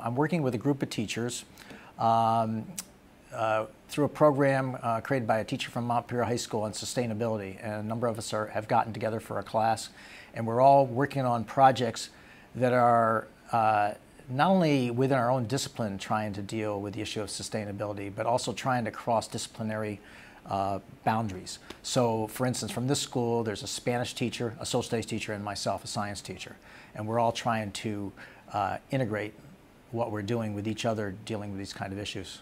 I'm working with a group of teachers um, uh, through a program uh, created by a teacher from Mount Montpelier High School on sustainability. And a number of us are, have gotten together for a class, and we're all working on projects that are uh, not only within our own discipline trying to deal with the issue of sustainability, but also trying to cross disciplinary uh, boundaries. So, for instance, from this school, there's a Spanish teacher, a social studies teacher, and myself, a science teacher. And we're all trying to uh, integrate what we're doing with each other dealing with these kind of issues.